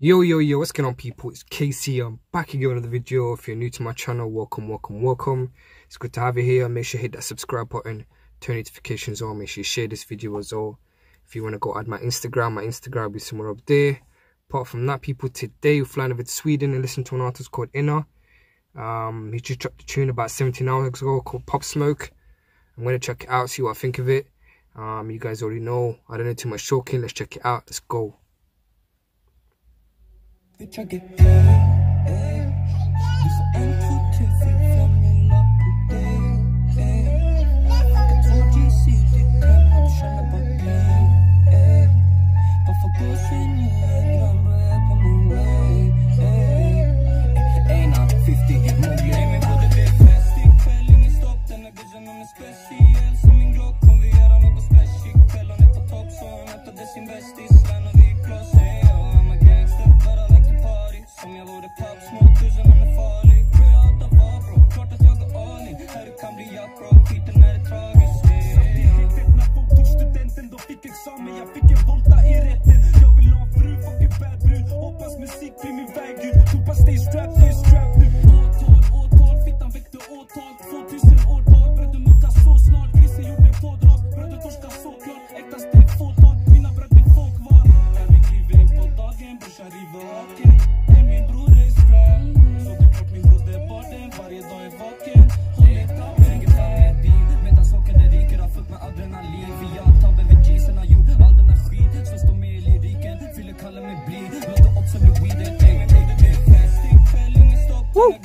Yo, yo, yo, what's going on people? It's Kasey. I'm back again with another video. If you're new to my channel, welcome, welcome, welcome. It's good to have you here. Make sure you hit that subscribe button, turn notifications on. Make sure you share this video as well. If you want to go add my Instagram, my Instagram will be somewhere up there. Apart from that, people, today we're flying over to Sweden and listening to an artist called Einar. Um, he just dropped a tune about 17 hours ago called Pop Smoke. I'm going to check it out, see what I think of it. Um, you guys already know. I don't know too much talking. Let's check it out. Let's go. Bitch, I get I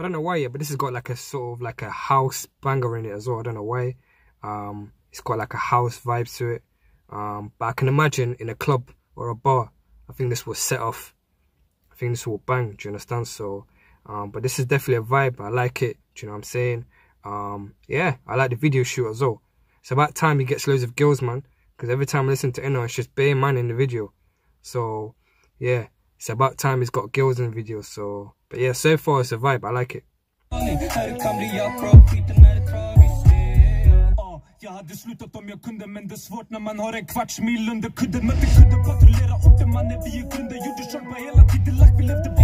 don't know why yet, but this has got like a sort of like a house banger in it as well. I don't know why. Um, it's got like a house vibe to it. Um, but I can imagine in a club or a bar, I think this will set off. I think this will bang. Do you understand? So, um, but this is definitely a vibe. I like it. Do you know what I'm saying? Um, yeah, I like the video shoot as well. It's about time he gets loads of girls, man. Because every time I listen to Einar, it's just bare man in the video. So, yeah, it's about time he's got girls in the video. So, but yeah, so far it's a vibe. I like it. Om men det svårt när man har en kvarts mil under kudden vi Gjorde hela tiden, vi levde på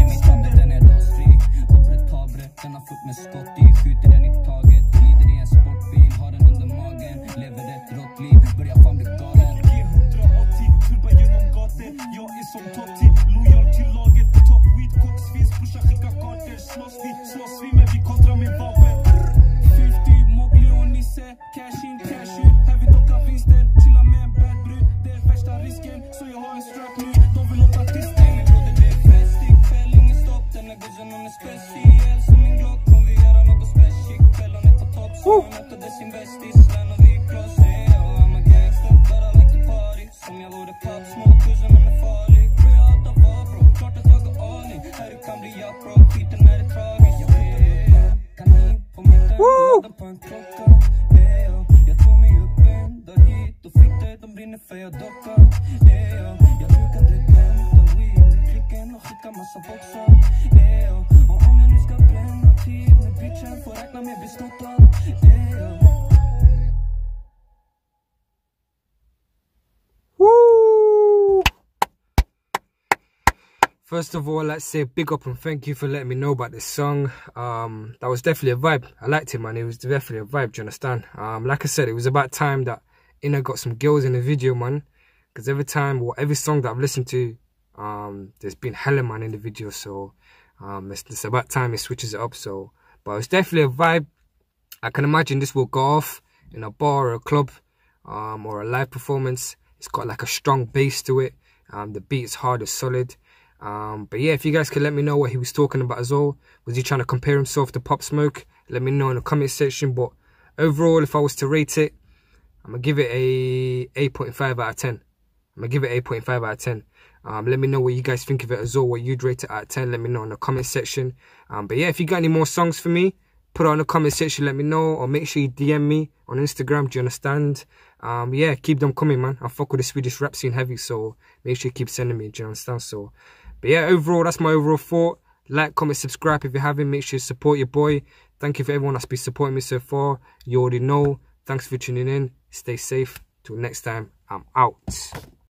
hey yo Jag brukade hämta weed klicken och skicka massa boxar Woo! First of all, let's say big up and thank you for letting me know about this song. Um, that was definitely a vibe. I liked it, man. It was definitely a vibe. Do you understand? Um, like I said, it was about time that Einar got some girls in the video, man. Because every time, or every song that I've listened to, um, there's been hella man in the video. So, um, it's, it's about time it switches it up. So, but it's definitely a vibe. I can imagine this will go off in a bar or a club, um, or a live performance. It's got like a strong bass to it. Um, the is hard, it's solid. Um, but yeah, if you guys could let me know what he was talking about as well. Was he trying to compare himself to Pop Smoke? Let me know in the comment section. But overall, if I was to rate it, I'm going to give it a 8.5 out of 10. I'm going to give it 8.5 out of 10. Um, let me know what you guys think of it as well, what you'd rate it out of 10. Let me know in the comment section. Um, but yeah, if you got any more songs for me, put it on the comment section, let me know. Or make sure you DM me on Instagram, do you understand? Um, yeah, keep them coming, man. I fuck with the Swedish rap scene heavy, so make sure you keep sending me, do you understand? So, but yeah, overall, that's my overall thought. Like, comment, subscribe if you haven't. Make sure you support your boy. Thank you for everyone that's been supporting me so far. You already know. Thanks for tuning in. Stay safe. Till next time, I'm out.